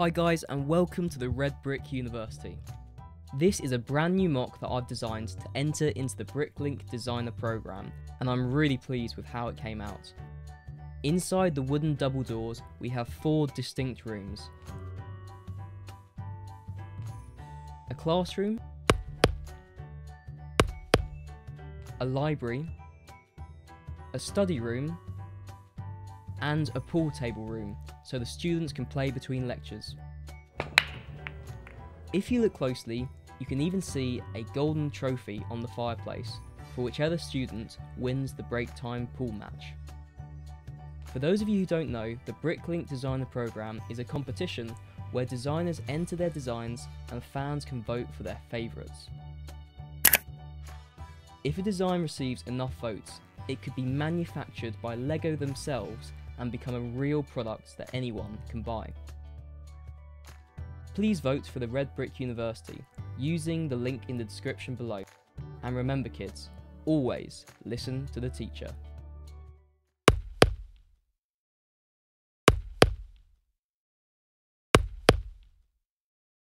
Hi guys and welcome to the Red Brick University. This is a brand new MOC that I've designed to enter into the Bricklink Designer program and I'm really pleased with how it came out. Inside the wooden double doors we have four distinct rooms. A classroom, a library, a study room, and a pool table room so the students can play between lectures. If you look closely, you can even see a golden trophy on the fireplace for whichever student wins the break time pool match. For those of you who don't know, the Bricklink Designer Programme is a competition where designers enter their designs and fans can vote for their favourites. If a design receives enough votes, it could be manufactured by LEGO themselves and become a real product that anyone can buy. Please vote for the Red Brick University using the link in the description below. And remember kids, always listen to the teacher.